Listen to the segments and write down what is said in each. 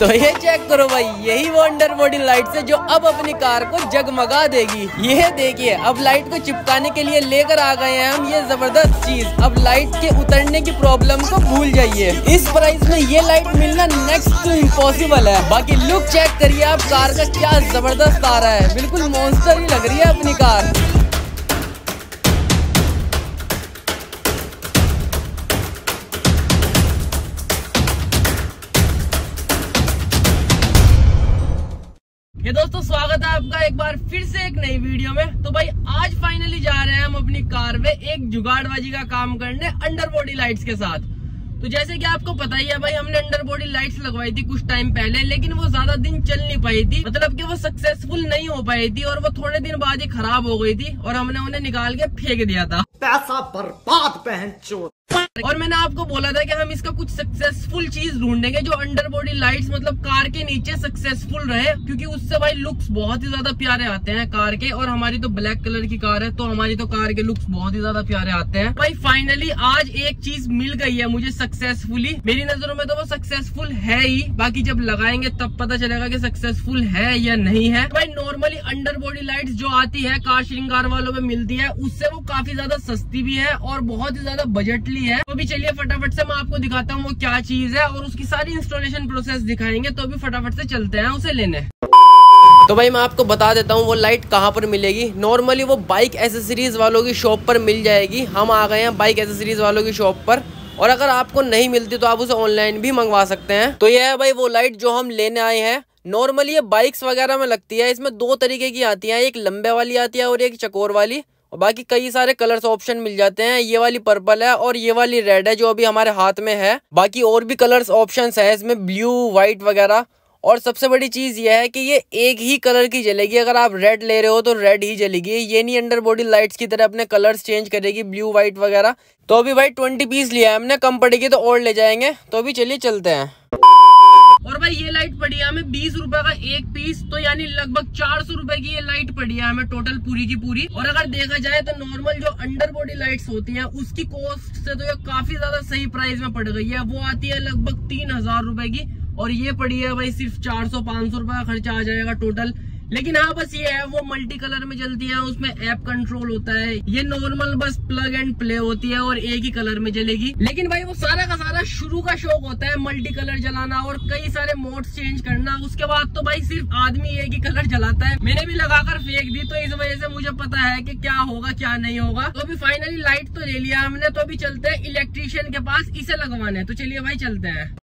तो ये चेक करो भाई, यही वो अंडर बॉडी लाइट है जो अब अपनी कार को जगमगा देगी। ये देखिए, अब लाइट को चिपकाने के लिए लेकर आ गए हैं हम, ये ज़बरदस्त चीज़। अब लाइट के उतरने की प्रॉब्लम को भूल जाइए। इस प्राइस में ये लाइट मिलना नेक्स्ट टू इम्पॉसिबल है। बाकी लुक चेक करिए आप, कार का क्या ज़बरदस्त आ रहा है। बिल्कुल मॉन्स्टर ही लग रही है अपनी कार। दोस्तों स्वागत है आपका एक बार फिर से एक नई वीडियो में। तो भाई, आज फाइनली जा रहे हैं हम अपनी कार में एक जुगाड़बाजी का काम करने अंडर बॉडी लाइट्स के साथ। तो जैसे कि आपको पता ही है भाई, हमने अंडर बॉडी लाइट्स लगवाई थी कुछ टाइम पहले, लेकिन वो ज़्यादा दिन चल नहीं पाई थी। मतलब कि वो सक्सेसफुल नहीं हो पाई थी और वो थोड़े दिन बाद ही खराब हो गई थी और हमने उन्हें निकाल के फेंक दिया था। पैसा बर्बाद पहन और मैंने आपको बोला था कि हम इसका कुछ सक्सेसफुल चीज़ ढूंढेंगे जो अंडर बॉडी लाइट्स मतलब कार के नीचे सक्सेसफुल रहे, क्योंकि उससे भाई लुक्स बहुत ही ज़्यादा प्यारे आते हैं कार के, और हमारी तो ब्लैक कलर की कार है तो हमारी तो कार के लुक्स बहुत ही ज़्यादा प्यारे आते हैं। भाई फाइनली आज एक चीज़ मिल गई है मुझे सक्सेसफुली मेरी नज़रों में तो वो सक्सेसफुल है ही, बाकी जब लगाएँगे तब पता चलेगा की सक्सेसफुल है या नहीं है। भाई नॉर्मली अंडर बॉडी लाइट्स जो आती है, कार श्रृंगार वालों में मिलती है, उससे वो काफ़ी ज़्यादा सस्ती भी है और बहुत ही ज़्यादा बजटली है। तो भी चलिए फटाफट से मैं आपको दिखाता हूँ वो क्या चीज़ है और उसकी सारी इंस्टॉलेशन प्रोसेस दिखाएँगे तो भी फटाफट से चलते हैं, उसे लेने। तो भाई मैं आपको बता देता हूँ वो लाइट कहाँ पर मिलेगी। नॉर्मली वो बाइक एसेसरीज वालों की शॉप पर मिल जाएगी। हम आ गए हैं बाइक एसेसरीज वालों की शॉप पर। और अगर आपको नहीं मिलती तो आप उसे ऑनलाइन भी मंगवा सकते हैं। तो ये है भाई वो लाइट जो हम लेने आए हैं। नॉर्मली ये बाइक्स वगैरह में लगती है। इसमें दो तरीके की आती है। एक लंबे वाली आती है और एक चकोर वाली। और बाकी कई सारे कलर्स ऑप्शन मिल जाते हैं। ये वाली पर्पल है और ये वाली रेड है जो अभी हमारे हाथ में है। बाकी और भी कलर्स ऑप्शन है, इसमें ब्लू व्हाइट वगैरह। और सबसे बड़ी चीज़ ये है कि ये एक ही कलर की जलेगी। अगर आप रेड ले रहे हो तो रेड ही जलेगी। ये नहीं अंडर बॉडी लाइट्स की तरह अपने कलर्स चेंज करेगी ब्लू व्हाइट वगैरह। तो अभी भाई ट्वेंटी पीस लिया है हमने, कम पड़ेगी तो और ले जाएँगे। तो अभी चलिए चलते हैं। और भाई ये लाइट है हमें बीस रूपए का एक पीस तो यानी लगभग चार सौ रूपए की ये लाइट पड़ी है हमें टोटल पूरी की पूरी। और अगर देखा जाए तो नॉर्मल जो अंडर बॉडी लाइट्स होती है, उसकी कॉस्ट से तो ये काफ़ी ज़्यादा सही प्राइस में पड़ गई है। वो आती है लगभग तीन हज़ार रूपए की, और ये पड़ी है भाई सिर्फ़ चार सौ, पाँच सौ रुपये का खर्चा आ जाएगा टोटल लेकिन हाँ बस ये है वो मल्टी कलर में जलती है, उसमें ऐप कंट्रोल होता है। ये नॉर्मल बस प्लग एंड प्ले होती है और एक ही कलर में जलेगी लेकिन भाई, वो सारा का सारा शुरू का शौक होता है मल्टी कलर जलाना और कई सारे मोड्स चेंज करना। उसके बाद तो भाई सिर्फ़ आदमी एक ही कलर जलाता है। मैंने भी लगाकर फेंक दी तो इस वजह से मुझे पता है की क्या होगा, क्या नहीं होगा। तो अभी फाइनली लाइट तो ले लिया हमने तो अभी चलते हैं इलेक्ट्रिशियन के पास, इसे लगवाने। तो चलिए भाई, चलते हैं।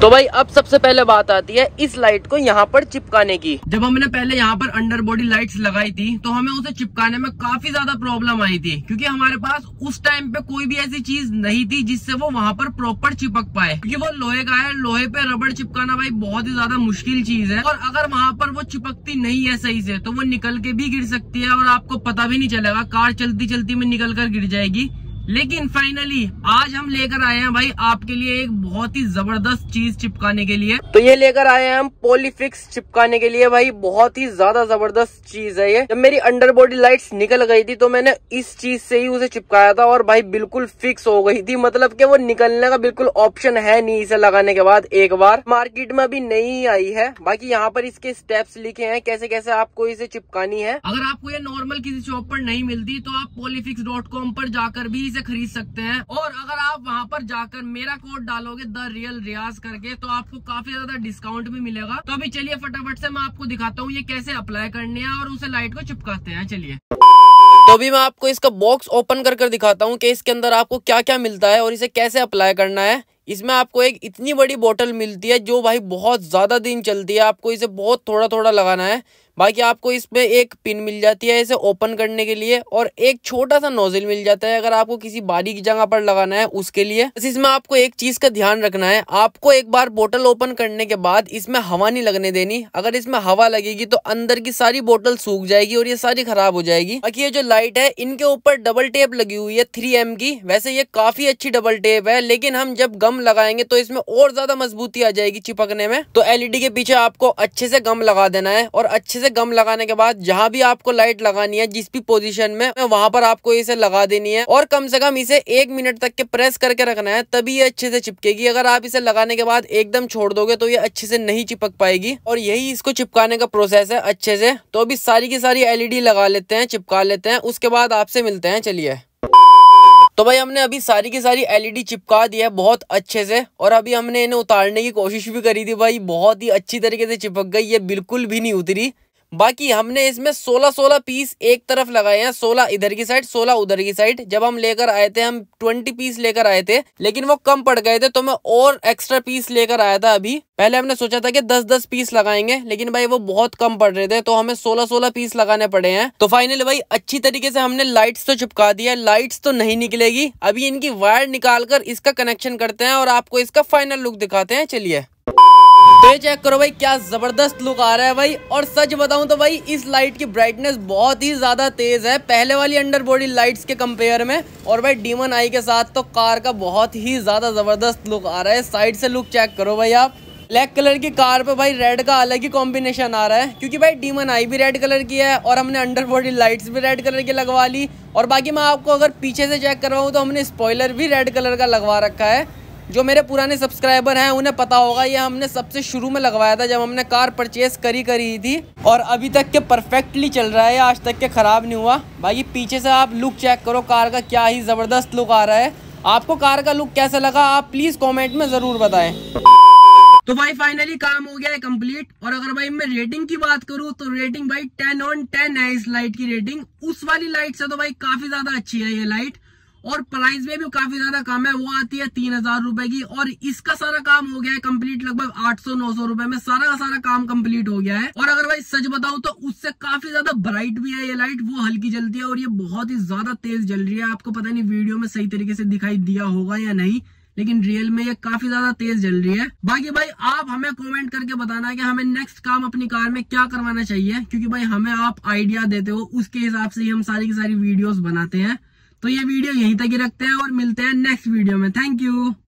तो भाई, अब सबसे पहले बात आती है इस लाइट को यहाँ पर चिपकाने की। जब हमने पहले यहाँ पर अंडर बॉडी लाइट लगाई थी तो हमें उसे चिपकाने में काफ़ी ज़्यादा प्रॉब्लम आई थी, क्योंकि हमारे पास उस टाइम पे कोई भी ऐसी चीज़ नहीं थी जिससे वो वहाँ पर प्रॉपर चिपक पाए। क्योंकि वो लोहे का है, लोहे पे रबड़ चिपकाना भाई बहुत ही ज़्यादा मुश्किल चीज़ है। और अगर वहाँ पर वो चिपकती नहीं है सही से तो वो निकल के भी गिर सकती है और आपको पता भी नहीं चलेगा, कार चलती चलती में निकल कर गिर जाएगी। लेकिन फाइनली आज हम लेकर आए हैं भाई आपके लिए एक बहुत ही ज़बरदस्त चीज़ चिपकाने के लिए। तो ये लेकर आए हैं हम पोलीफिक्स चिपकाने के लिए भाई बहुत ही ज़्यादा ज़बरदस्त चीज़ है ये। जब मेरी अंडर बॉडी लाइट्स निकल गई थी तो मैंने इस चीज़ से ही उसे चिपकाया था और भाई बिल्कुल फिक्स हो गई थी। मतलब की वो निकलने का बिल्कुल ऑप्शन है नहीं इसे लगाने के बाद एक बार। मार्केट में अभी नहीं आई है। बाकी यहाँ पर इसके स्टेप्स लिखे हैं कैसे कैसे आपको इसे चिपकानी है। अगर आपको ये नॉर्मल किसी शॉप पर नहीं मिलती तो आप पोलीफिक्स पर जाकर भी इसे खरीद सकते हैं। और अगर आप वहाँ पर जाकर मेरा कोड डालोगे, द रियल रियाज करके तो आपको काफ़ी ज़्यादा डिस्काउंट भी मिलेगा। तो अभी चलिए फटाफट से मैं आपको दिखाता हूँ ये कैसे अप्लाई करनी है और उसे लाइट को चिपकाते हैं। चलिए। तो अभी मैं आपको इसका बॉक्स ओपन कर दिखाता हूँ कि इसके अंदर आपको क्या क्या मिलता है और इसे कैसे अप्लाई करना है। इसमें आपको एक इतनी बड़ी बोतल मिलती है, जो भाई बहुत ज़्यादा दिन चलती है। आपको इसे बहुत थोड़ा थोड़ा लगाना है। बाकी आपको इसमें एक पिन मिल जाती है इसे ओपन करने के लिए और एक छोटा सा नोजल मिल जाता है अगर आपको किसी बारी की जगह पर लगाना है उसके लिए। बस इसमें आपको एक चीज़ का ध्यान रखना है। आपको एक बार बोतल ओपन करने के बाद इसमें हवा नहीं लगने देनी। अगर इसमें हवा लगेगी तो अंदर की सारी बोतल सूख जाएगी और ये सारी खराब हो जाएगी। बाकी ये जो लाइट है, इनके ऊपर डबल टेप लगी हुई है, थ्री एम की। वैसे ये काफ़ी अच्छी डबल टेप है, लेकिन हम जब गम लगाएँगे तो इसमें और ज़्यादा मजबूती आ जाएगी चिपकने में। तो एलईडी के पीछे आपको अच्छे से गम लगा देना है और अच्छे से गम लगाने के बाद जहाँ भी आपको लाइट लगानी है, जिस भी पोजिशन में वहाँ पर आपको इसे लगा देनी है। और कम से कम इसे एक मिनट तक के प्रेस करके रखना है, तभी ये अच्छे से चिपकेगी। अगर आप इसे लगाने के बाद एकदम छोड़ दोगे तो ये अच्छे से नहीं चिपक पाएगी। और यही इसको चिपकाने का प्रोसेस है अच्छे से। तो अभी सारी की सारी एलईडी लगा लेते हैं, चिपका लेते हैं। उसके बाद आपसे मिलते हैं, चलिए। तो भाई, हमने अभी सारी की सारी एलईडी चिपका दी है बहुत अच्छे से। और अभी हमने इन्हें उतारने की कोशिश भी करी थी भाई, बहुत ही अच्छी तरीके से चिपक गई। ये बिल्कुल भी नहीं उतरी। बाकी हमने इसमें 16 16 पीस एक तरफ़ लगाए हैं 16 इधर की साइड 16 उधर की साइड जब हम लेकर आए थे, हम 20 पीस लेकर आए थे, लेकिन वो कम पड़ गए थे तो मैं और एक्स्ट्रा पीस लेकर आया था अभी। पहले हमने सोचा था कि 10 10 पीस लगाएँगे, लेकिन भाई वो बहुत कम पड़ रहे थे तो हमें 16 16 पीस लगाने पड़े हैं। तो फाइनली भाई, अच्छी तरीके से हमने लाइट्स तो चिपका दिया लाइट्स तो नहीं निकलेगी। अभी इनकी वायर निकाल कर इसका कनेक्शन करते हैं और आपको इसका फाइनल लुक दिखाते हैं। चलिए। ये चेक करो भाई, क्या ज़बरदस्त लुक आ रहा है भाई। और सच बताऊँ तो भाई, इस लाइट की ब्राइटनेस बहुत ही ज़्यादा तेज है। पहले वाली अंडर बॉडी लाइट्स के कंपेयर में। और भाई डीमन आई के साथ तो कार का बहुत ही ज़्यादा ज़बरदस्त लुक आ रहा है। साइड से लुक चेक करो भाई आप। ब्लैक कलर की कार पे भाई रेड का अलग ही कॉम्बिनेशन आ रहा है। क्योंकि भाई डीमन आई भी रेड कलर की है और हमने अंडर बॉडी लाइट्स भी रेड कलर की लगवा ली। और बाकी मैं आपको अगर पीछे से चेक करवाऊँ तो हमने स्पॉयलर भी रेड कलर का लगवा रखा है। जो मेरे पुराने सब्सक्राइबर हैं, उन्हें पता होगा, ये हमने सबसे शुरू में लगवाया था जब हमने कार परचेज करी करी थी। और अभी तक के परफेक्टली चल रहा है आज तक के ख़राब नहीं हुआ। भाई, पीछे से आप लुक चेक करो, कार का क्या ही ज़बरदस्त लुक आ रहा है। आपको कार का लुक कैसा लगा, आप प्लीज़ कॉमेंट में ज़रूर बताएँ। तो भाई फाइनली काम हो गया है कंप्लीट और अगर भाई, मैं रेटिंग की बात करूँ तो रेटिंग भाई टेन ऑन टेन है इस लाइट की रेटिंग उस वाली लाइट से तो भाई, काफ़ी ज़्यादा अच्छी है ये लाइट और प्राइस में भी काफ़ी ज़्यादा कम है, वो आती है तीन हज़ार रुपए की, और इसका सारा काम हो गया है कंप्लीट लगभग आठ सौ, नौ सौ रुपए में। सारा का सारा काम कंप्लीट हो गया है। और अगर भाई सच बताऊँ तो उससे काफ़ी ज़्यादा ब्राइट भी है ये लाइट वो हल्की जलती है और ये बहुत ही ज़्यादा तेज जल रही है। आपको पता नहीं वीडियो में सही तरीके से दिखाई दिया होगा या नहीं, लेकिन रियल में ये काफ़ी ज़्यादा तेज जल रही है। बाकी भाई आप हमें कमेंट करके बताना कि हमें नेक्स्ट काम अपनी कार में क्या करवाना चाहिए, क्योंकि भाई हमें आप आइडिया देते हो, उसके हिसाब से ही हम सारी की सारी वीडियोस बनाते हैं। तो ये वीडियो यहीं तक ही रखते हैं और मिलते हैं नेक्स्ट वीडियो में. Thank you